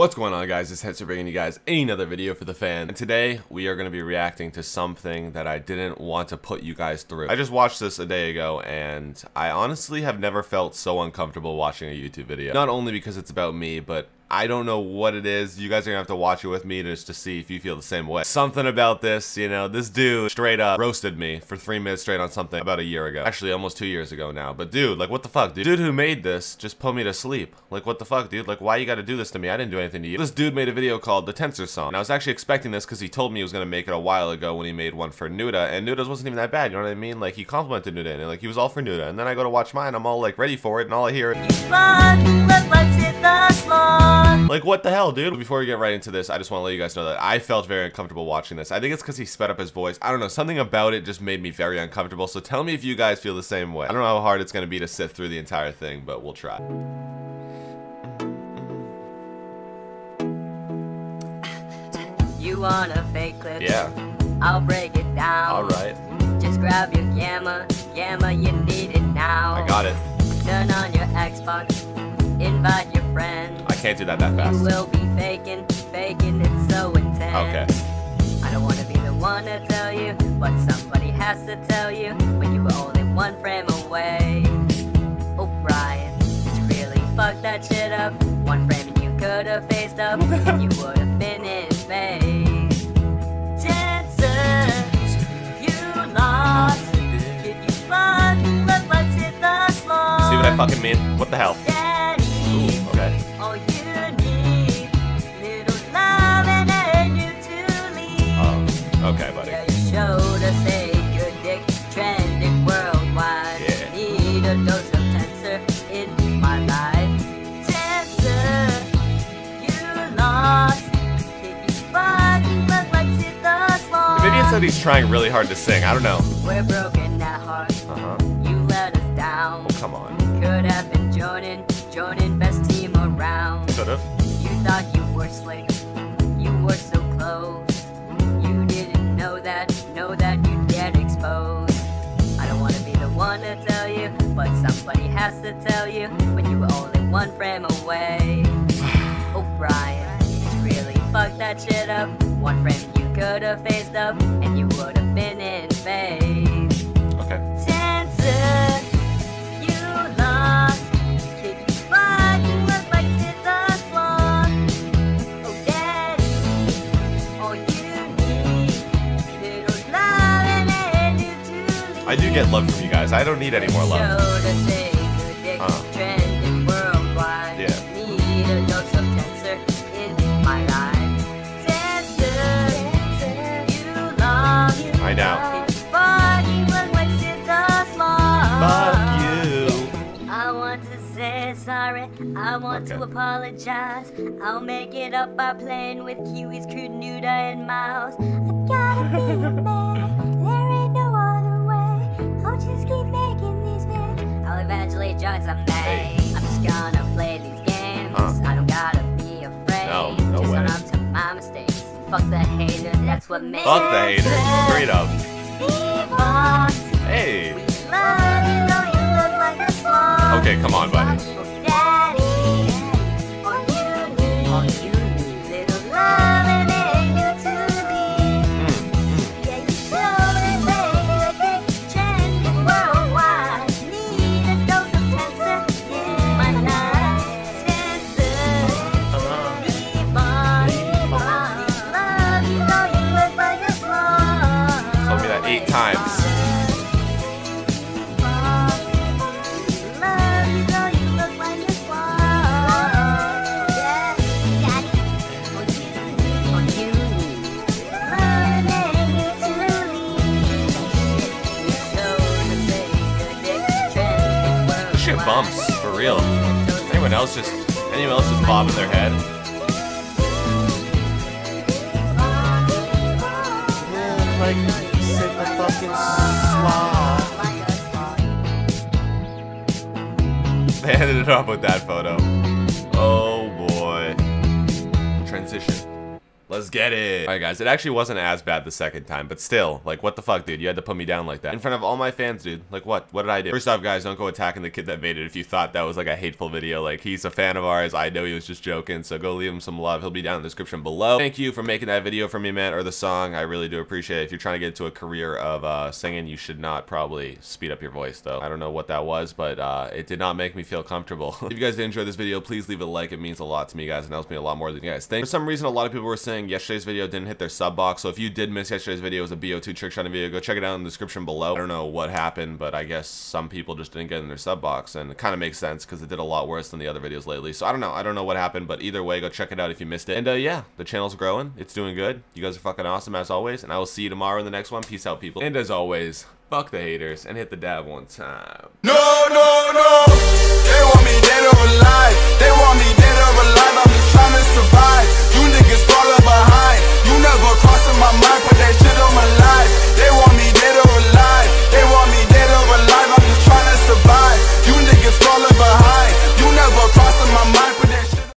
What's going on guys, it's Tenser bringing you guys another video for the fan. And today, we are going to be reacting to something that I didn't want to put you guys through. I just watched this a day ago, and I honestly have never felt so uncomfortable watching a YouTube video. Not only because it's about me, but I don't know what it is. You guys are gonna have to watch it with me just to see if you feel the same way. Something about this, you know, this dude straight up roasted me for three minutes straight on something about a year ago. Actually, almost two years ago now. But dude, like what the fuck, dude? Dude who made this just put me to sleep. Like what the fuck, dude? Like why you gotta do this to me? I didn't do anything to you. This dude made a video called The Tenser Song. And I was actually expecting this because he told me he was gonna make it a while ago when he made one for Nuda. And Nuda's wasn't even that bad, you know what I mean? Like he complimented Nuda and like he was all for Nuda. And then I go to watch mine, I'm all like ready for it, and all I hear like what the hell? hell, dude? Before we get right into this, I just want to let you guys know that I felt very uncomfortable watching this. I think it's because he sped up his voice. I don't know, something about it just made me very uncomfortable. So tell me if you guys feel the same way. I don't know how hard it's going to be to sit through the entire thing, but we'll try. You want a fake clip? Yeah. I'll break it down. All right. Just grab your gamma, gamma, you need it now. I got it. Turn on your Xbox, invite your friends I can't do that that fast. You will be faking, faking, it's so intense. Okay. I don't wanna be the one to tell you, but somebody has to tell you when you were only one frame away. Oh, Brian, you really fuck that shit up? One frame and you could've faced up, and you would've been in phase. Tenser, you lost. If you fuck, look, let's the floor. See what I fucking mean? What the hell? Okay, a dose of Tenser in my life. Tenser, you lost. Maybe it's that he's trying really hard to sing. I don't know. We're broken at heart. Uh-huh. You let us down. Oh, come on. Could have been joining, joining best team around. Could have. You thought you were slick. You were so close You didn't know that, know that you'd get exposed. I don't wanna be the one to but somebody has to tell you when you were only one frame away. oh, Brian, you really fucked that shit up. One frame you could have faced up, and you would have been in phase. I do get love from you guys. I don't need any more love. Uh. Yeah. I know. Fuck you. I want to say sorry. I want okay. to apologize. I'll make it up by playing with Kiwi's crude Nuda and Miles. I gotta be a man. Join someday. Hey. I'm just gonna play these games. Huh? I don't gotta be afraid. No, no just way. own up to my mistakes. Fuck the haters, that's what makes Fuck the haters, straight up. Hey. Okay, come on, buddy. Bumps, for real. Anyone else just, anyone else just bobbing their head? They ended it up with that photo. Oh boy. Transition. Let's get it. All right, guys. It actually wasn't as bad the second time, but still, like, what the fuck, dude? You had to put me down like that in front of all my fans, dude. Like, what? What did I do? First off, guys, don't go attacking the kid that made it if you thought that was like a hateful video. Like, he's a fan of ours. I know he was just joking, so go leave him some love. He'll be down in the description below. Thank you for making that video for me, man, or the song. I really do appreciate it. If you're trying to get into a career of uh, singing, you should not probably speed up your voice, though. I don't know what that was, but uh, it did not make me feel comfortable. if you guys did enjoy this video, please leave a like. It means a lot to me, guys, and helps me a lot more than you guys think. For some reason, a lot of people were saying yesterday's video didn't hit their sub box. So if you did miss yesterday's video, it was a BO2 trick shot video. Go check it out in the description below. I don't know what happened, but I guess some people just didn't get in their sub box. And it kind of makes sense because it did a lot worse than the other videos lately. So I don't know. I don't know what happened, but either way, go check it out if you missed it. And uh, yeah, the channel's growing. It's doing good. You guys are fucking awesome as always. And I will see you tomorrow in the next one. Peace out, people. And as always, fuck the haters and hit the dab one time. No, no, no. They want me dead or alive. They want me dead or alive. I'm just trying to survive. You niggas